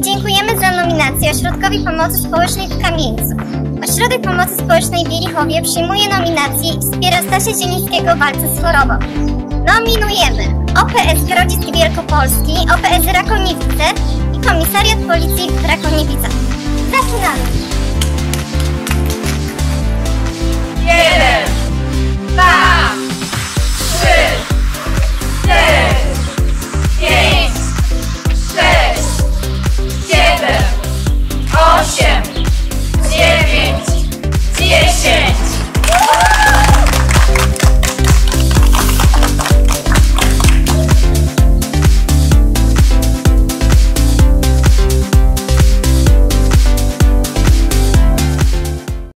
Dziękujemy za nominację Ośrodkowi Pomocy Społecznej w Kamieńcu. Ośrodek Pomocy Społecznej w Wielichowie przyjmuje nominację i wspiera Stasia Zielińskiego w walce z chorobą. Nominujemy OPS Grodzisk Wielkopolski, OPS Rakoniewice i Komisariat Policji w Rakoniewicach.